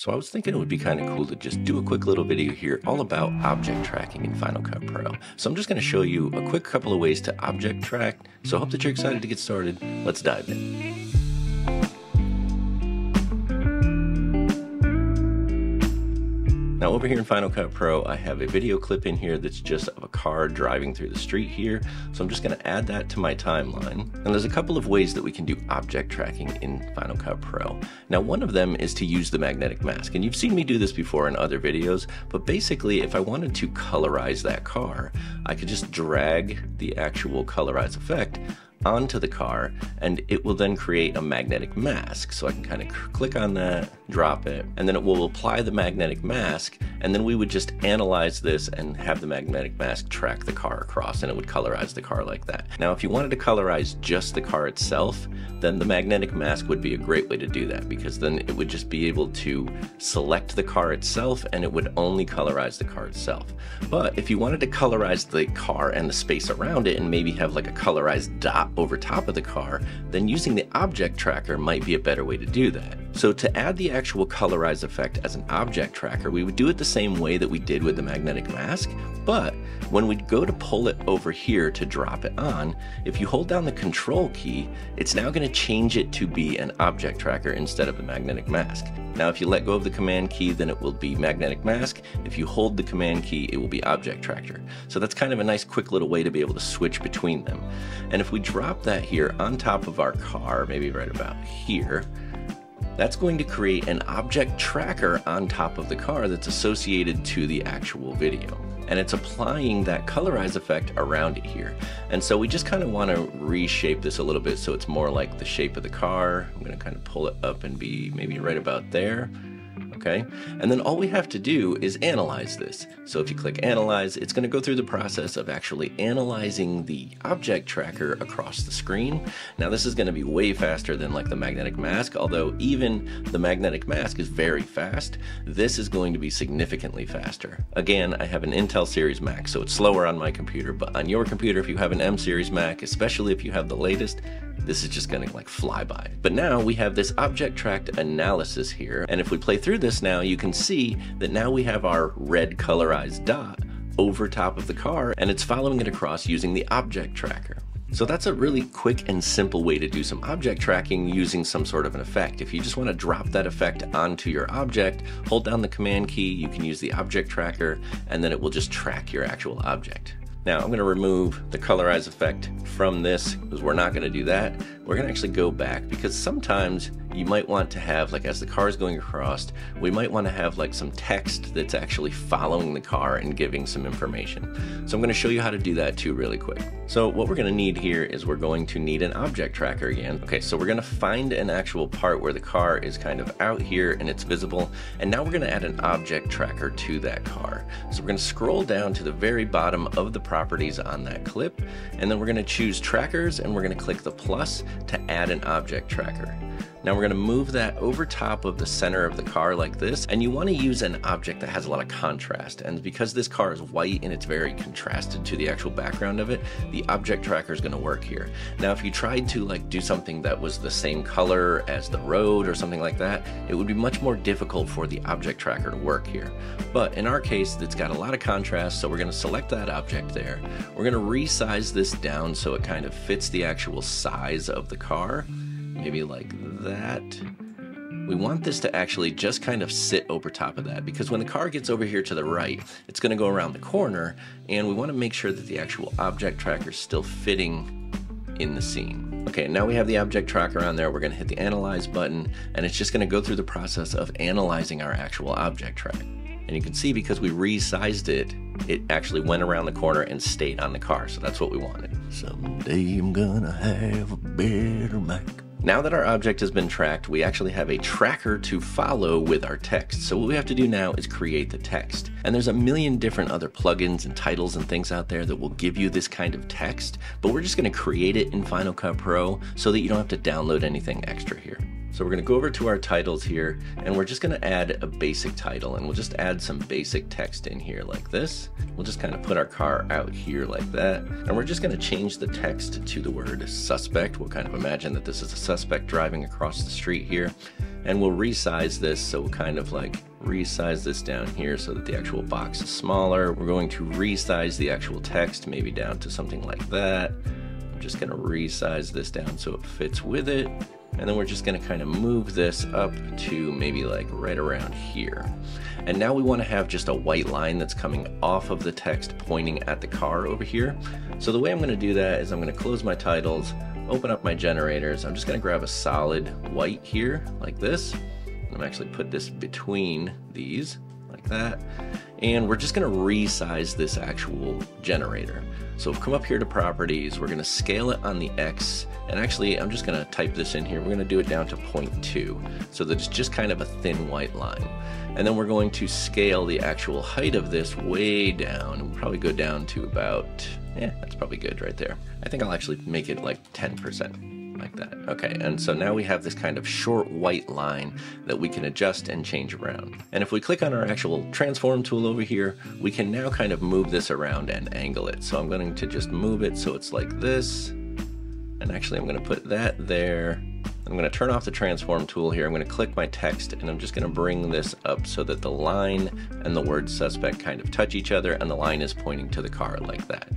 So I was thinking it would be kind of cool to just do a quick little video here all about object tracking in Final Cut Pro. So I'm just going to show you a quick couple of ways to object track. So I hope that you're excited to get started. Let's dive in. Now over here in Final Cut Pro, I have a video clip in here that's just of a car driving through the street here. So I'm just gonna add that to my timeline. And there's a couple of ways that we can do object tracking in Final Cut Pro. Now one of them is to use the magnetic mask. And you've seen me do this before in other videos, but basically if I wanted to colorize that car, I could just drag the actual colorize effect onto the car and it will then create a magnetic mask. So I can kind of click on that, drop it, and then it will apply the magnetic mask and then we would just analyze this and have the magnetic mask track the car across and it would colorize the car like that. Now if you wanted to colorize just the car itself, then the magnetic mask would be a great way to do that because then it would just be able to select the car itself and it would only colorize the car itself. But if you wanted to colorize the car and the space around it and maybe have like a colorized dot over top of the car, then using the object tracker might be a better way to do that. So to add the actual colorize effect as an object tracker, we would do it the same way that we did with the magnetic mask, but when we go to pull it over here to drop it on, if you hold down the control key, it's now going to change it to be an object tracker instead of the magnetic mask. Now if you let go of the command key, then it will be magnetic mask. If you hold the command key, it will be object tracker. So that's kind of a nice quick little way to be able to switch between them. And if we drop that here on top of our car, maybe right about here, that's going to create an object tracker on top of the car that's associated to the actual video. And it's applying that colorize effect around it here. And so we just kind of want to reshape this a little bit so it's more like the shape of the car. I'm going to kind of pull it up and be maybe right about there okay? And then all we have to do is analyze this. So if you click analyze, it's gonna go through the process of actually analyzing the object tracker across the screen. Now this is gonna be way faster than like the magnetic mask, although even the magnetic mask is very fast, this is going to be significantly faster. Again, I have an Intel Series Mac, so it's slower on my computer, but on your computer, if you have an M Series Mac, especially if you have the latest, this is just gonna like fly by. But now we have this object tracked analysis here, and if we play through this now, you can see that now we have our red colorized dot over top of the car, and it's following it across using the object tracker. So that's a really quick and simple way to do some object tracking using some sort of an effect. If you just want to drop that effect onto your object, hold down the command key, you can use the object tracker, and then it will just track your actual object. Now I'm going to remove the colorize effect from this because we're not going to do that. We're going to actually go back because sometimes you might want to have like as the car is going across we might want to have like some text that's actually following the car and giving some information. So I'm going to show you how to do that too really quick. So what we're going to need here is we're going to need an object tracker again. Okay so we're going to find an actual part where the car is kind of out here and it's visible and now we're going to add an object tracker to that car. So we're going to scroll down to the very bottom of the properties on that clip and then we're going to choose trackers and we're going to click the plus to add an object tracker now we're going to move that over top of the center of the car like this, and you want to use an object that has a lot of contrast. And because this car is white and it's very contrasted to the actual background of it, the object tracker is going to work here. Now if you tried to like do something that was the same color as the road or something like that, it would be much more difficult for the object tracker to work here. But in our case, it's got a lot of contrast, so we're going to select that object there. We're going to resize this down so it kind of fits the actual size of the car maybe like that. We want this to actually just kind of sit over top of that because when the car gets over here to the right, it's going to go around the corner and we want to make sure that the actual object tracker is still fitting in the scene. Okay, now we have the object tracker on there. We're going to hit the analyze button and it's just going to go through the process of analyzing our actual object track. And you can see because we resized it, it actually went around the corner and stayed on the car. So that's what we wanted. Someday I'm gonna have a better Mac. Now that our object has been tracked, we actually have a tracker to follow with our text. So what we have to do now is create the text. And there's a million different other plugins and titles and things out there that will give you this kind of text, but we're just gonna create it in Final Cut Pro so that you don't have to download anything extra here. So we're gonna go over to our titles here and we're just gonna add a basic title and we'll just add some basic text in here like this. We'll just kind of put our car out here like that. And we're just gonna change the text to the word suspect. We'll kind of imagine that this is a suspect driving across the street here. and we'll resize this so we'll kind of like resize this down here so that the actual box is smaller. We're going to resize the actual text maybe down to something like that. I'm just gonna resize this down so it fits with it. And then we're just gonna kind of move this up to maybe like right around here. And now we wanna have just a white line that's coming off of the text pointing at the car over here. So the way I'm gonna do that is I'm gonna close my titles, open up my generators. I'm just gonna grab a solid white here like this. I'm actually put this between these like that. And we're just gonna resize this actual generator. So we've come up here to properties, we're gonna scale it on the X, and actually I'm just gonna type this in here. We're gonna do it down to 0.2 so that it's just kind of a thin white line. And then we're going to scale the actual height of this way down. We'll probably go down to about, yeah, that's probably good right there. I think I'll actually make it like 10% like that. Okay, and so now we have this kind of short white line that we can adjust and change around. And if we click on our actual transform tool over here, we can now kind of move this around and angle it. So I'm going to just move it so it's like this. And actually I'm gonna put that there. I'm gonna turn off the transform tool here. I'm gonna click my text and I'm just gonna bring this up so that the line and the word suspect kind of touch each other and the line is pointing to the car like that.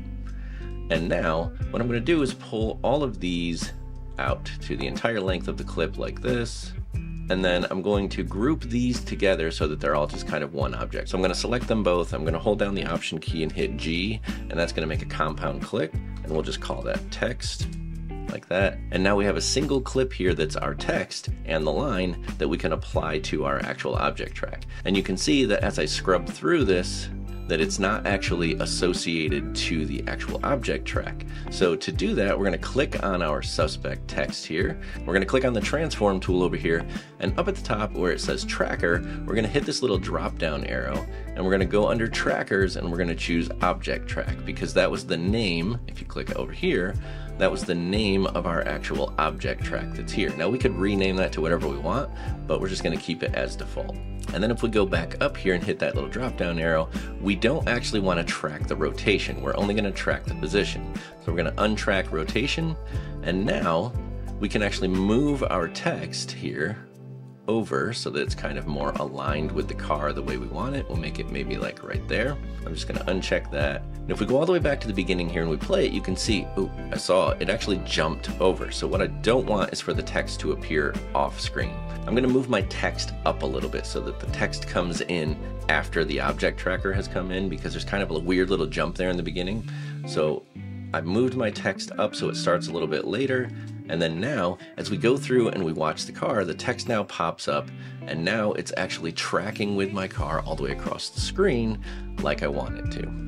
And now what I'm gonna do is pull all of these out to the entire length of the clip like this. And then I'm going to group these together so that they're all just kind of one object. So I'm gonna select them both. I'm gonna hold down the option key and hit G, and that's gonna make a compound clip. And we'll just call that text like that. And now we have a single clip here that's our text and the line that we can apply to our actual object track. And you can see that as I scrub through this, that it's not actually associated to the actual object track. So to do that, we're gonna click on our suspect text here. We're gonna click on the transform tool over here, and up at the top where it says tracker, we're gonna hit this little drop down arrow, and we're gonna go under trackers, and we're gonna choose object track, because that was the name, if you click over here, that was the name of our actual object track that's here. Now we could rename that to whatever we want, but we're just gonna keep it as default. And then if we go back up here and hit that little drop down arrow, we don't actually wanna track the rotation. We're only gonna track the position. So we're gonna untrack rotation, and now we can actually move our text here over so that it's kind of more aligned with the car the way we want it. We'll make it maybe like right there. I'm just gonna uncheck that. And if we go all the way back to the beginning here and we play it, you can see, oh, I saw it actually jumped over. So what I don't want is for the text to appear off screen. I'm gonna move my text up a little bit so that the text comes in after the object tracker has come in because there's kind of a weird little jump there in the beginning. So I've moved my text up so it starts a little bit later and then now, as we go through and we watch the car, the text now pops up, and now it's actually tracking with my car all the way across the screen like I want it to.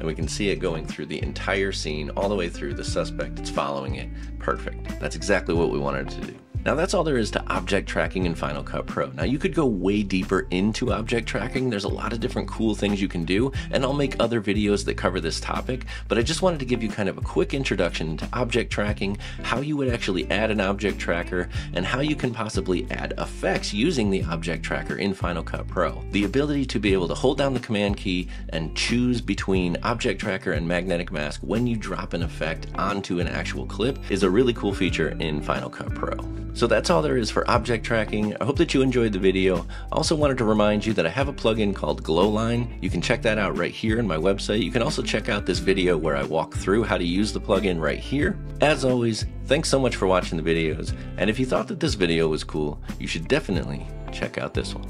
and we can see it going through the entire scene all the way through the suspect it's following it. Perfect. That's exactly what we wanted to do now that's all there is to object tracking in Final Cut Pro. Now you could go way deeper into object tracking. There's a lot of different cool things you can do, and I'll make other videos that cover this topic, but I just wanted to give you kind of a quick introduction to object tracking, how you would actually add an object tracker, and how you can possibly add effects using the object tracker in Final Cut Pro. The ability to be able to hold down the command key and choose between object tracker and magnetic mask when you drop an effect onto an actual clip is a really cool feature in Final Cut Pro. So that's all there is for object tracking. I hope that you enjoyed the video. I also wanted to remind you that I have a plugin called Glowline. You can check that out right here in my website. You can also check out this video where I walk through how to use the plugin right here. As always, thanks so much for watching the videos. And if you thought that this video was cool, you should definitely check out this one.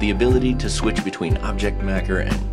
The ability to switch between Object Maker and